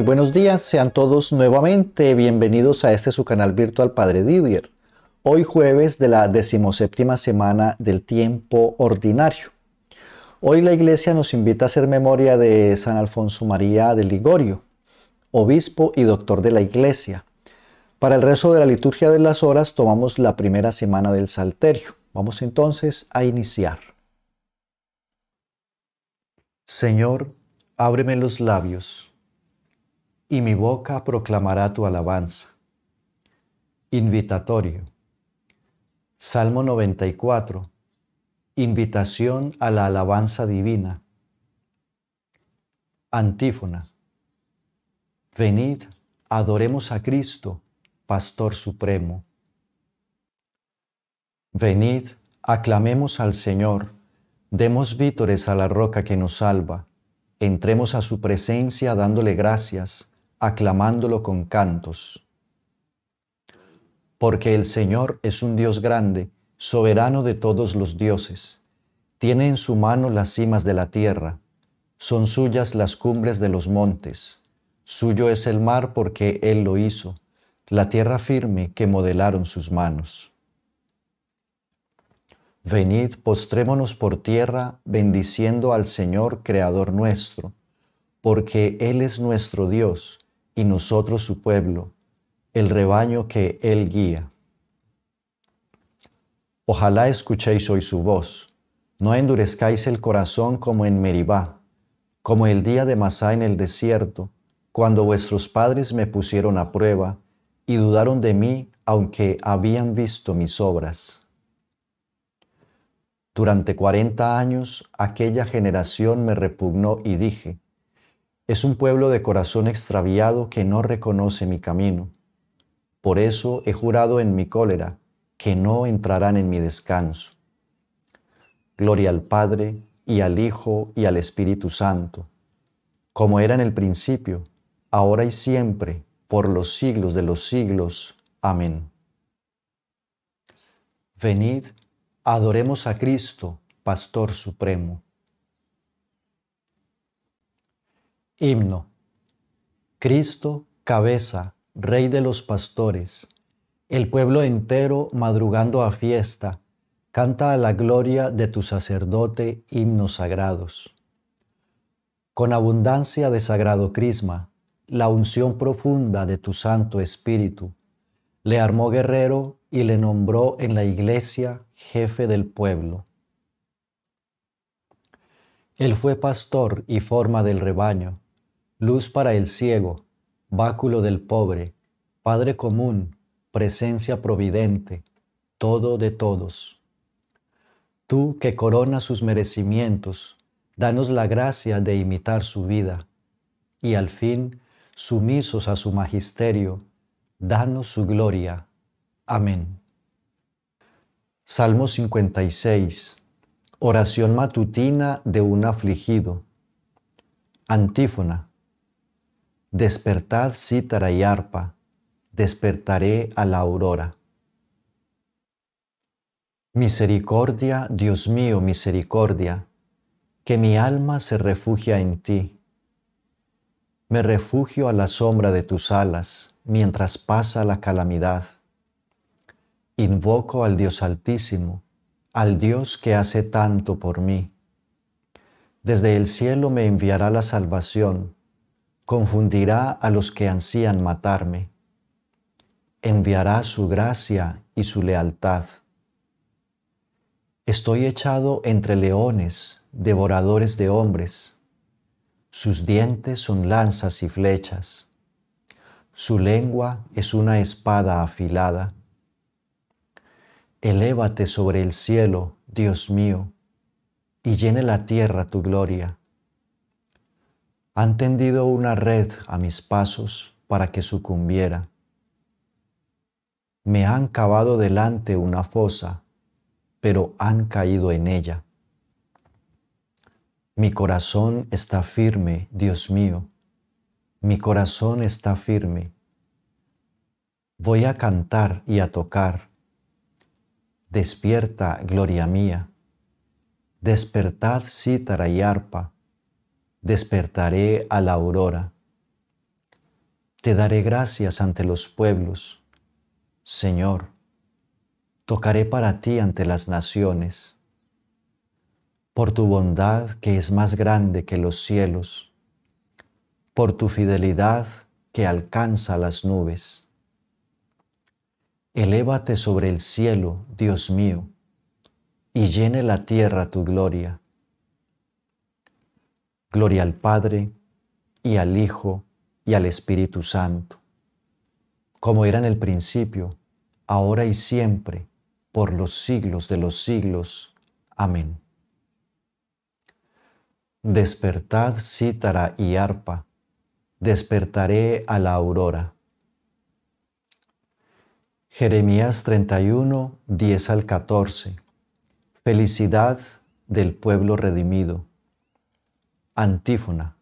Muy buenos días, sean todos nuevamente bienvenidos a este su canal virtual Padre Didier. Hoy jueves de la decimoséptima semana del tiempo ordinario. Hoy la iglesia nos invita a hacer memoria de San Alfonso María de Ligorio, obispo y doctor de la iglesia. Para el resto de la liturgia de las horas tomamos la primera semana del Salterio. Vamos entonces a iniciar. Señor, ábreme los labios y mi boca proclamará tu alabanza. Invitatorio. Salmo 94. Invitación a la alabanza divina. Antífona. Venid, adoremos a Cristo, Pastor Supremo. Venid, aclamemos al Señor, demos vítores a la roca que nos salva, entremos a su presencia dándole gracias aclamándolo con cantos. Porque el Señor es un Dios grande, soberano de todos los dioses. Tiene en su mano las cimas de la tierra, son suyas las cumbres de los montes. Suyo es el mar porque Él lo hizo, la tierra firme que modelaron sus manos. Venid, postrémonos por tierra, bendiciendo al Señor, Creador nuestro, porque Él es nuestro Dios y nosotros su pueblo, el rebaño que Él guía. Ojalá escuchéis hoy su voz, no endurezcáis el corazón como en Meribá, como el día de Masá en el desierto, cuando vuestros padres me pusieron a prueba y dudaron de mí aunque habían visto mis obras. Durante cuarenta años aquella generación me repugnó y dije, es un pueblo de corazón extraviado que no reconoce mi camino. Por eso he jurado en mi cólera que no entrarán en mi descanso. Gloria al Padre y al Hijo y al Espíritu Santo, como era en el principio, ahora y siempre, por los siglos de los siglos. Amén. Venid, adoremos a Cristo, Pastor Supremo. Himno. Cristo, cabeza, Rey de los pastores, el pueblo entero madrugando a fiesta, canta a la gloria de tu sacerdote himnos sagrados. Con abundancia de sagrado crisma, la unción profunda de tu Santo Espíritu, le armó guerrero y le nombró en la iglesia jefe del pueblo. Él fue pastor y forma del rebaño luz para el ciego, báculo del pobre, Padre común, presencia providente, todo de todos. Tú que coronas sus merecimientos, danos la gracia de imitar su vida, y al fin, sumisos a su magisterio, danos su gloria. Amén. Salmo 56. Oración matutina de un afligido. Antífona. Despertad cítara y arpa, despertaré a la aurora. Misericordia, Dios mío, misericordia, que mi alma se refugia en ti. Me refugio a la sombra de tus alas mientras pasa la calamidad. Invoco al Dios Altísimo, al Dios que hace tanto por mí. Desde el cielo me enviará la salvación confundirá a los que ansían matarme, enviará su gracia y su lealtad. Estoy echado entre leones, devoradores de hombres. Sus dientes son lanzas y flechas. Su lengua es una espada afilada. Elévate sobre el cielo, Dios mío, y llene la tierra tu gloria han tendido una red a mis pasos para que sucumbiera. Me han cavado delante una fosa, pero han caído en ella. Mi corazón está firme, Dios mío, mi corazón está firme. Voy a cantar y a tocar. Despierta, gloria mía. Despertad cítara y arpa despertaré a la aurora. Te daré gracias ante los pueblos. Señor, tocaré para ti ante las naciones. Por tu bondad que es más grande que los cielos, por tu fidelidad que alcanza las nubes. Elévate sobre el cielo, Dios mío, y llene la tierra tu gloria. Gloria al Padre, y al Hijo, y al Espíritu Santo, como era en el principio, ahora y siempre, por los siglos de los siglos. Amén. Despertad cítara y arpa, despertaré a la aurora. Jeremías 31, 10 al 14. Felicidad del pueblo redimido. Antífona.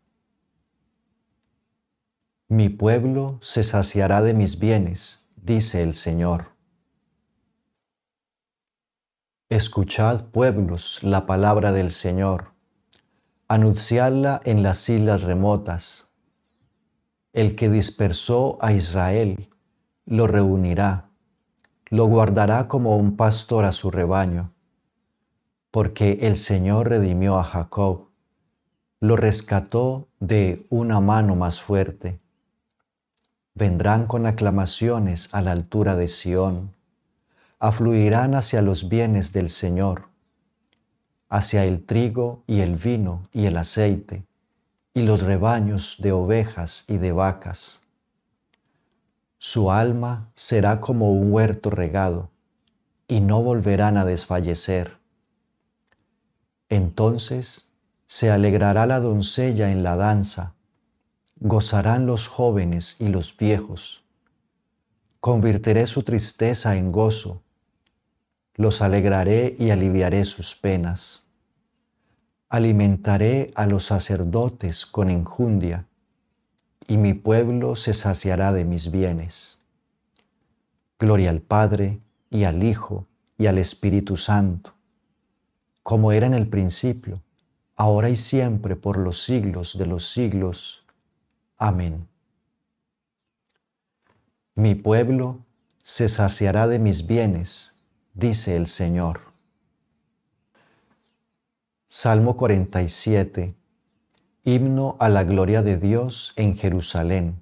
Mi pueblo se saciará de mis bienes, dice el Señor. Escuchad, pueblos, la palabra del Señor, anunciadla en las islas remotas. El que dispersó a Israel lo reunirá, lo guardará como un pastor a su rebaño, porque el Señor redimió a Jacob, lo rescató de una mano más fuerte vendrán con aclamaciones a la altura de Sión, afluirán hacia los bienes del Señor, hacia el trigo y el vino y el aceite, y los rebaños de ovejas y de vacas. Su alma será como un huerto regado, y no volverán a desfallecer. Entonces se alegrará la doncella en la danza, gozarán los jóvenes y los viejos. Convertiré su tristeza en gozo, los alegraré y aliviaré sus penas. Alimentaré a los sacerdotes con enjundia, y mi pueblo se saciará de mis bienes. Gloria al Padre, y al Hijo, y al Espíritu Santo, como era en el principio, ahora y siempre, por los siglos de los siglos. Amén. Mi pueblo se saciará de mis bienes, dice el Señor. Salmo 47. Himno a la gloria de Dios en Jerusalén.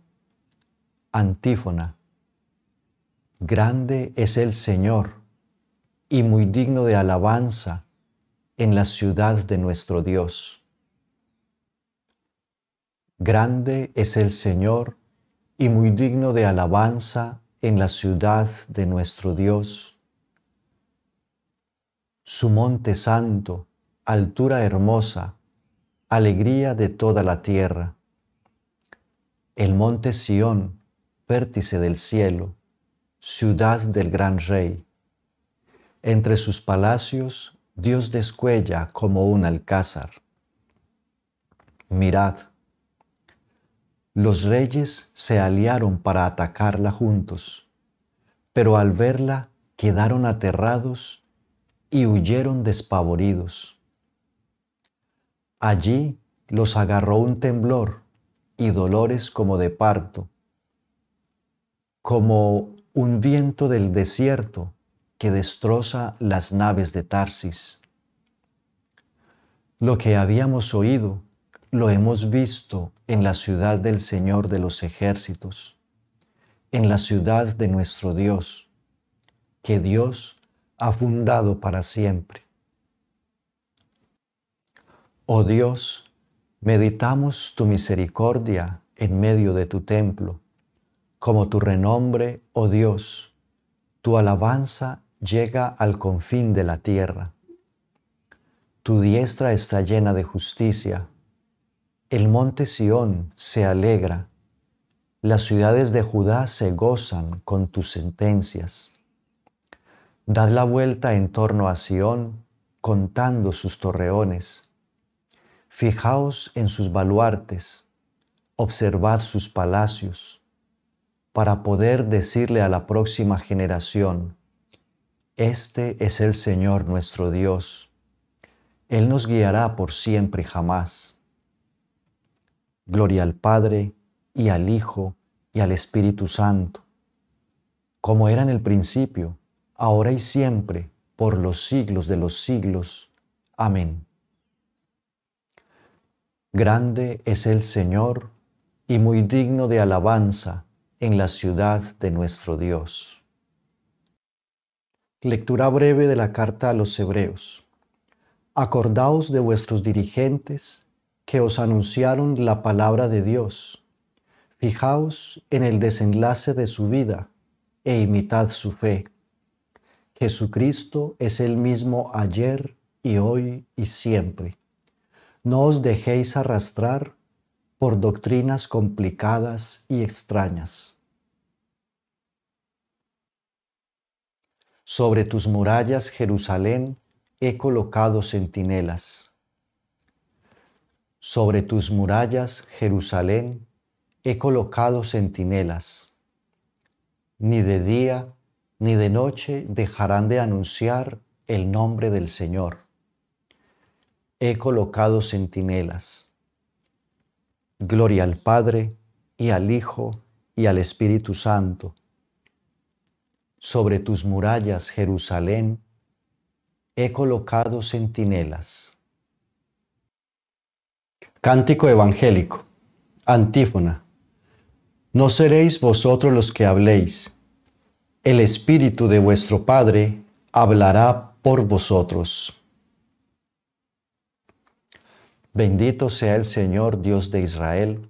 Antífona. Grande es el Señor y muy digno de alabanza en la ciudad de nuestro Dios. Grande es el Señor y muy digno de alabanza en la ciudad de nuestro Dios. Su monte santo, altura hermosa, alegría de toda la tierra. El monte Sión, vértice del cielo, ciudad del gran rey. Entre sus palacios Dios descuella como un alcázar. Mirad, los reyes se aliaron para atacarla juntos, pero al verla quedaron aterrados y huyeron despavoridos. Allí los agarró un temblor y dolores como de parto, como un viento del desierto que destroza las naves de Tarsis. Lo que habíamos oído lo hemos visto en la ciudad del Señor de los ejércitos, en la ciudad de nuestro Dios, que Dios ha fundado para siempre. Oh Dios, meditamos tu misericordia en medio de tu templo, como tu renombre, oh Dios, tu alabanza llega al confín de la tierra. Tu diestra está llena de justicia el monte Sión se alegra, las ciudades de Judá se gozan con tus sentencias. Dad la vuelta en torno a Sión, contando sus torreones. Fijaos en sus baluartes, observad sus palacios, para poder decirle a la próxima generación, Este es el Señor nuestro Dios. Él nos guiará por siempre y jamás. Gloria al Padre, y al Hijo, y al Espíritu Santo, como era en el principio, ahora y siempre, por los siglos de los siglos. Amén. Grande es el Señor y muy digno de alabanza en la ciudad de nuestro Dios. Lectura breve de la carta a los Hebreos. Acordaos de vuestros dirigentes que os anunciaron la palabra de Dios. Fijaos en el desenlace de su vida e imitad su fe. Jesucristo es el mismo ayer y hoy y siempre. No os dejéis arrastrar por doctrinas complicadas y extrañas. Sobre tus murallas, Jerusalén, he colocado centinelas. Sobre tus murallas, Jerusalén, he colocado centinelas. Ni de día ni de noche dejarán de anunciar el nombre del Señor. He colocado centinelas. Gloria al Padre y al Hijo y al Espíritu Santo. Sobre tus murallas, Jerusalén, he colocado centinelas. Cántico evangélico. Antífona. No seréis vosotros los que habléis. El Espíritu de vuestro Padre hablará por vosotros. Bendito sea el Señor Dios de Israel,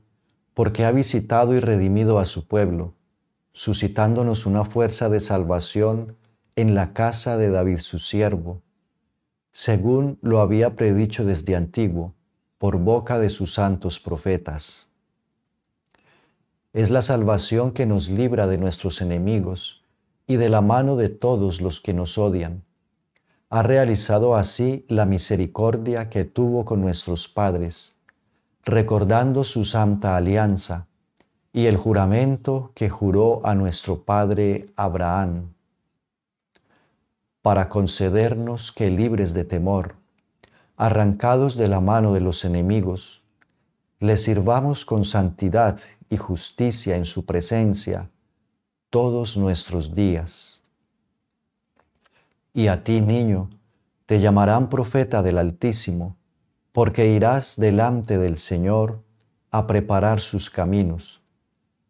porque ha visitado y redimido a su pueblo, suscitándonos una fuerza de salvación en la casa de David su siervo, según lo había predicho desde antiguo, por boca de sus santos profetas. Es la salvación que nos libra de nuestros enemigos y de la mano de todos los que nos odian ha realizado así la misericordia que tuvo con nuestros padres, recordando su santa alianza y el juramento que juró a nuestro padre Abraham, para concedernos que libres de temor, arrancados de la mano de los enemigos, le sirvamos con santidad y justicia en su presencia todos nuestros días. Y a ti, niño, te llamarán profeta del Altísimo, porque irás delante del Señor a preparar sus caminos,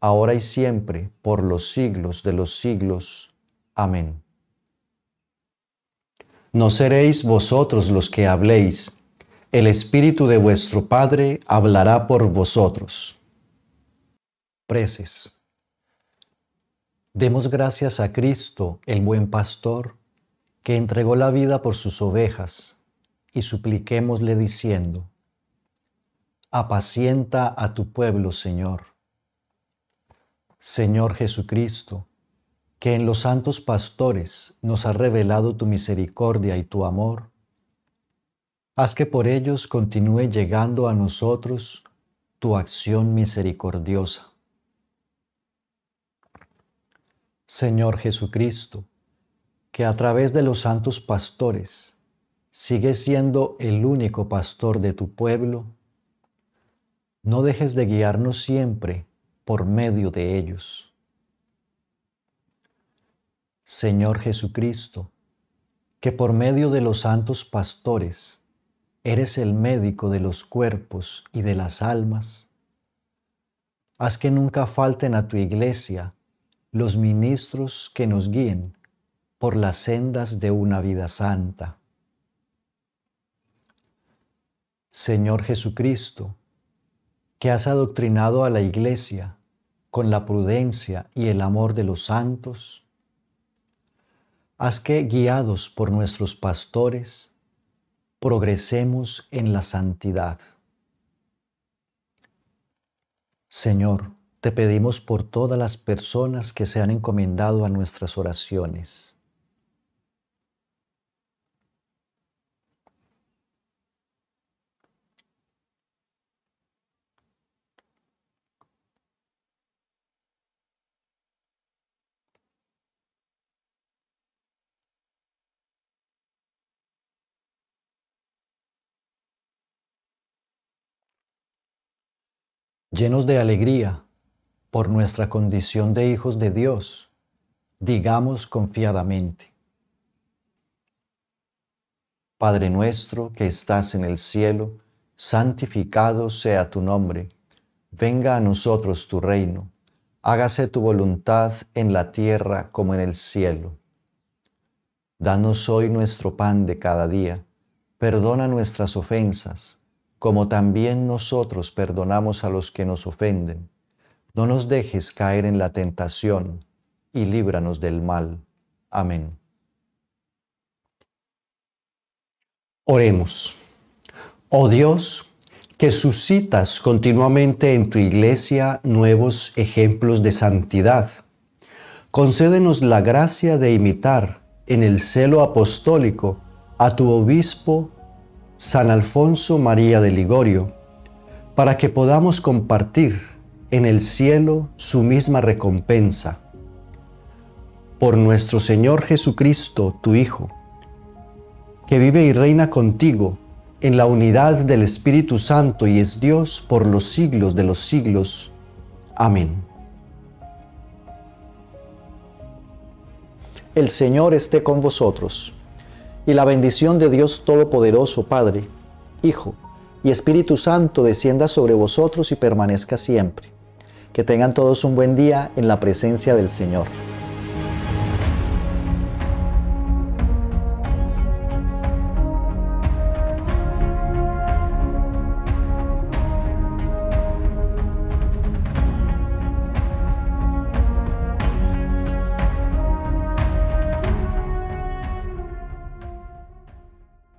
ahora y siempre, por los siglos de los siglos. Amén. No seréis vosotros los que habléis, el Espíritu de vuestro Padre hablará por vosotros. Preces. Demos gracias a Cristo, el buen pastor, que entregó la vida por sus ovejas, y supliquémosle diciendo, apacienta a tu pueblo, Señor. Señor Jesucristo, que en los santos pastores nos has revelado tu misericordia y tu amor, haz que por ellos continúe llegando a nosotros tu acción misericordiosa. Señor Jesucristo, que a través de los santos pastores sigue siendo el único pastor de tu pueblo, no dejes de guiarnos siempre por medio de ellos. Señor Jesucristo, que por medio de los santos pastores eres el médico de los cuerpos y de las almas, haz que nunca falten a tu iglesia los ministros que nos guíen por las sendas de una vida santa. Señor Jesucristo, que has adoctrinado a la Iglesia con la prudencia y el amor de los santos, haz que, guiados por nuestros pastores, progresemos en la santidad. Señor, Te pedimos por todas las personas que se han encomendado a nuestras oraciones. Llenos de alegría, por nuestra condición de hijos de Dios, digamos confiadamente, Padre nuestro que estás en el cielo, santificado sea tu nombre, venga a nosotros tu reino, hágase tu voluntad en la tierra como en el cielo. Danos hoy nuestro pan de cada día, perdona nuestras ofensas, como también nosotros perdonamos a los que nos ofenden no nos dejes caer en la tentación y líbranos del mal. Amén. Oremos. Oh Dios, que suscitas continuamente en tu iglesia nuevos ejemplos de santidad, concédenos la gracia de imitar en el celo apostólico a tu obispo San Alfonso María de Ligorio, para que podamos compartir en el cielo su misma recompensa. Por nuestro Señor Jesucristo, tu Hijo, que vive y reina contigo en la unidad del Espíritu Santo y es Dios por los siglos de los siglos. Amén. El Señor esté con vosotros, y la bendición de Dios Todopoderoso, Padre, Hijo y Espíritu Santo descienda sobre vosotros y permanezca siempre. Que tengan todos un buen día en la presencia del Señor.